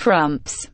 frumps